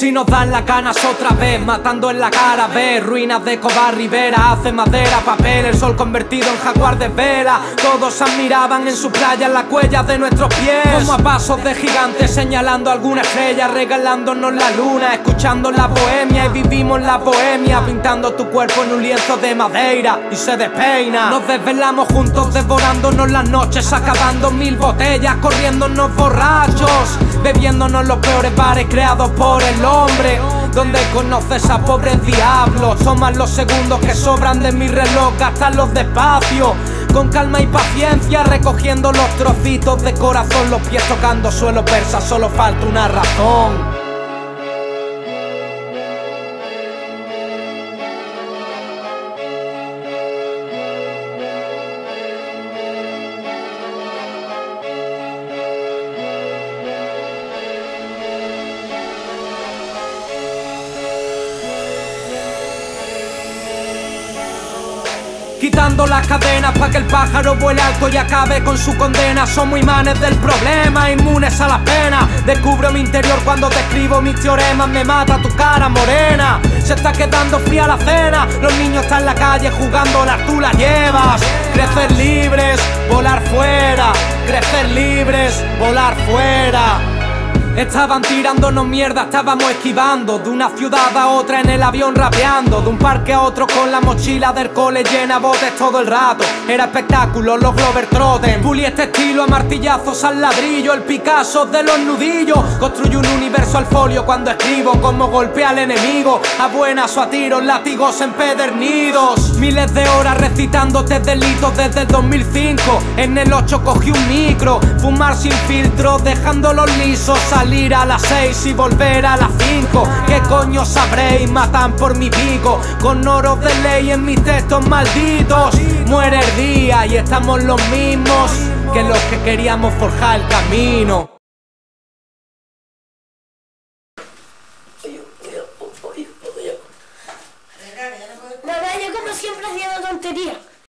Si nos dan las ganas otra vez, matando en la cara, ve ruinas de Cobar Rivera, hace madera, papel, el sol convertido en jaguar de vela. Todos admiraban en su playa las huellas de nuestros pies, como a pasos de gigantes señalando alguna estrella, regalándonos la luna, escuchando la bohemia y vivimos la bohemia, pintando tu cuerpo en un lienzo de madera y se despeina. Nos desvelamos juntos, devorándonos las noches, acabando mil botellas, corriéndonos borrachos, bebiéndonos los peores bares creados por el Donde conoces a pobres diablos, toman los segundos que sobran de mi reloj, gastarlos despacio. Con calma y paciencia, recogiendo los trocitos de corazón, los pies tocando suelo persa, solo falta una razón. Quitando las cadenas para que el pájaro vuele alto y acabe con su condena. Somos imanes del problema, inmunes a la pena. Descubro mi interior cuando te escribo mis teoremas Me mata tu cara morena. Se está quedando fría la cena Los niños están en la calle jugando, las tú las llevas. Crecer libres, volar fuera. Crecer libres, volar fuera Estaban tirándonos mierda, estábamos esquivando. De una ciudad a otra en el avión rapeando. De un parque a otro con la mochila del cole llena botes todo el rato. Era espectáculo, los Glover Trotten. Puli este estilo a martillazos al ladrillo. El Picasso de los nudillos. Construyo un universo al folio cuando escribo Como golpea al enemigo. A buenas o a tiros, látigos empedernidos. Miles de horas recitándote delitos desde el 2005 En el 8 cogí un micro. Fumar sin filtro, dejándolos lisos salir a las 6 y volver a las 5 ¿Qué coño sabréis? Matan por mi pico. Con oro de ley en mis textos malditos. Muere el día y estamos los mismos Que los que queríamos forjar el camino